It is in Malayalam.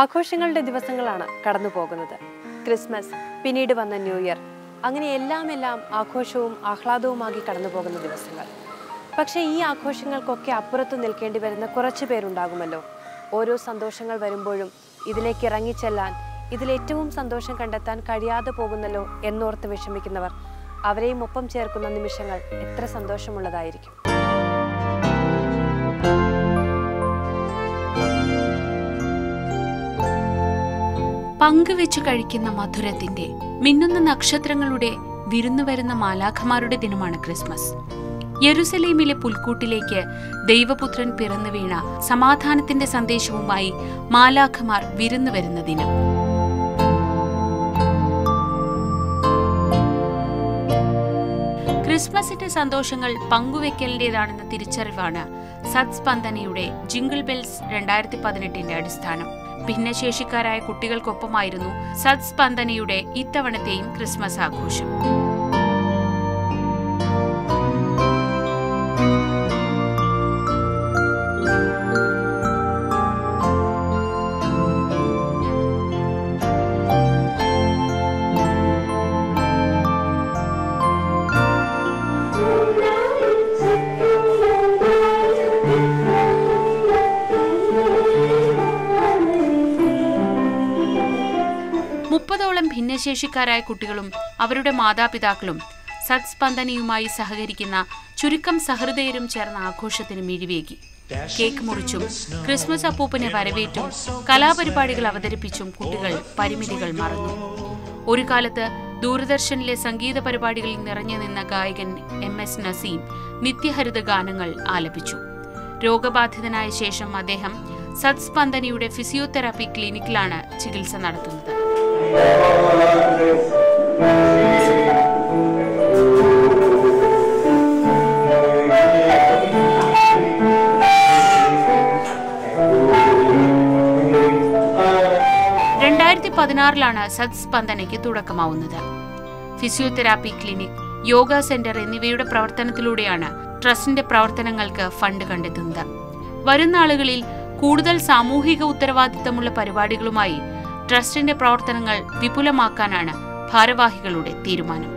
ആഘോഷങ്ങളുടെ ദിവസങ്ങളാണ് കടന്നു പോകുന്നത്. ക്രിസ്മസ് പിന്നീട് വന്ന ന്യൂ ഇയർ അങ്ങനെ എല്ലാം എല്ലാം ആഘോഷവും ആഹ്ലാദവുമാക്കി കടന്നു പോകുന്ന ദിവസങ്ങൾ. പക്ഷേ ഈ ആഘോഷങ്ങൾക്കൊക്കെ അപ്പുറത്ത് നിൽക്കേണ്ടി വരുന്ന കുറച്ച് പേരുണ്ടാകുമല്ലോ. ഓരോ സന്തോഷങ്ങൾ വരുമ്പോഴും ഇതിലേക്ക് ഇറങ്ങിച്ചെല്ലാൻ ഇതിലേറ്റവും സന്തോഷം കണ്ടെത്താൻ കഴിയാതെ പോകുന്നല്ലോ എന്നോർത്ത് വിഷമിക്കുന്നവർ അവരെയും ഒപ്പം ചേർക്കുന്ന നിമിഷങ്ങൾ എത്ര സന്തോഷമുള്ളതായിരിക്കും. പങ്കുവെച്ചു കഴിക്കുന്ന മധുരത്തിന്റെ മിന്നുന്ന നക്ഷത്രങ്ങളുടെ വിരുന്നു വരുന്ന മാലാഖമാരുടെ ദിനമാണ് ക്രിസ്മസ്. യെരുസലേമിലെ പുൽക്കൂട്ടിലേക്ക് ദൈവപുത്രൻ പിറന്നു വീണ സമാധാനത്തിന്റെ സന്ദേശവുമായി മാലാഖമാർ വിരുന്നു വരുന്ന ദിനം. ക്രിസ്മസിന്റെ സന്തോഷങ്ങൾ പങ്കുവെക്കലിന്റേതാണെന്ന തിരിച്ചറിവാണ് സത്സ്പന്ദനയുടെ ജിംഗിൾ ബെൽസ് രണ്ടായിരത്തി പതിനെട്ടിന്റെ അടിസ്ഥാനം. ഭിന്നശേഷിക്കാരായ കുട്ടികൾക്കൊപ്പമായിരുന്നു സത്സ്പന്ദനയുടെ ഇത്തവണത്തെയും ക്രിസ്മസ് ആഘോഷം. മുപ്പതോളം ഭിന്നശേഷിക്കാരായ കുട്ടികളും അവരുടെ മാതാപിതാക്കളും സത്സ്പന്ദനയുമായി സഹകരിക്കുന്ന ചുരുക്കം സഹൃദയരും ചേർന്ന ആഘോഷത്തിന് മിഴിവേകി കേക്ക് മുറിച്ചും ക്രിസ്മസ് അപ്പൂപ്പനെ വരവേറ്റും കലാപരിപാടികൾ അവതരിപ്പിച്ചും കുട്ടികൾ പരിമിതികൾ മറന്നു. ഒരു കാലത്ത് ദൂരദർശനിലെ സംഗീത പരിപാടികളിൽ നിറഞ്ഞു നിന്ന ഗായകൻ എം എസ് നസീം നിത്യഹരിത ഗാനങ്ങൾ ആലപിച്ചു. രോഗബാധിതനായ ശേഷം അദ്ദേഹം സത്സ്പന്ദനയുടെ ഫിസിയോതെറാപ്പി ക്ലിനിക്കിലാണ് ചികിത്സ നടത്തുന്നത്. രണ്ടായിരത്തി പതിനാറിലാണ് സത്സ്പന്ദനയ്ക്ക് തുടക്കമാവുന്നത്. ഫിസിയോതെറാപ്പി ക്ലിനിക് യോഗ സെന്റർ എന്നിവയുടെ പ്രവർത്തനത്തിലൂടെയാണ് ട്രസ്റ്റിന്റെ പ്രവർത്തനങ്ങൾക്ക് ഫണ്ട് കണ്ടെത്തുന്നത്. വരുന്ന ആളുകളിൽ കൂടുതൽ സാമൂഹിക ഉത്തരവാദിത്തമുള്ള പരിപാടികളുമായി ട്രസ്റ്റിന്റെ പ്രവർത്തനങ്ങൾ വിപുലമാക്കാനാണ് ഭാരവാഹികളുടെ തീരുമാനം.